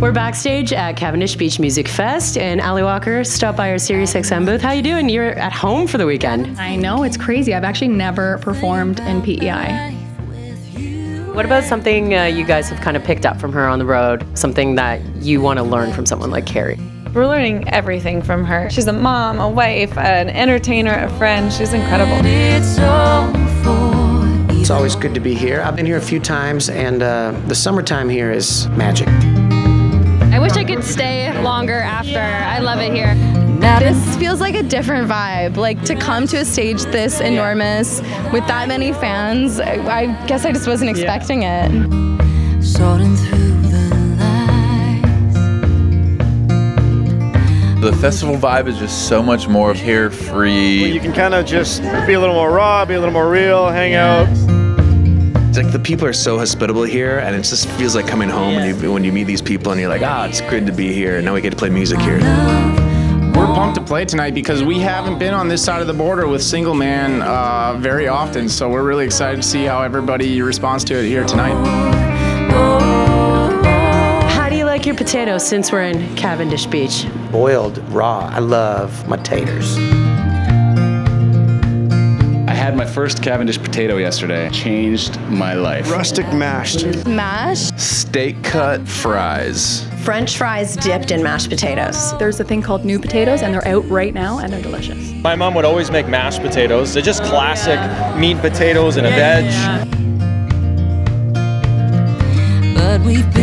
We're backstage at Cavendish Beach Music Fest, and Ali Walker stopped by our SiriusXM booth. How you doing? You're at home for the weekend. I know it's crazy. I've actually never performed in PEI. What about something uh, you guys have kind of picked up from her on the road? Something that you want to learn from someone like Carrie? We're learning everything from her. She's a mom, a wife, an entertainer, a friend. She's incredible. It's always good to be here. I've been here a few times, and uh, the summertime here is magic. I wish I could stay longer after. I love it here. This feels like a different vibe. Like to come to a stage this enormous with that many fans, I, I guess I just wasn't expecting it. Sorting through the lies. The festival vibe is just so much more carefree. You can kind of just be a little more raw, be a little more real, hang out. It's like the people are so hospitable here, and it just feels like coming home when you when you meet these people, and you're like, ah, it's good to be here. And Now we get to play music here. We're pumped to play tonight because we haven't been on this side of the border with Single Man uh, very often, so we're really excited to see how everybody responds to it here tonight. How do you like your potatoes since we're in Cavendish Beach? Boiled raw. I love my taters. I had my first Cavendish potato yesterday. Changed my life. Rustic mashed. Mashed. Steak cut fries. French fries dipped in mashed potatoes. There's a thing called new potatoes, and they're out right now, and they're delicious. My mom would always make mashed potatoes. They're just classic meat potatoes and a veg. But we've been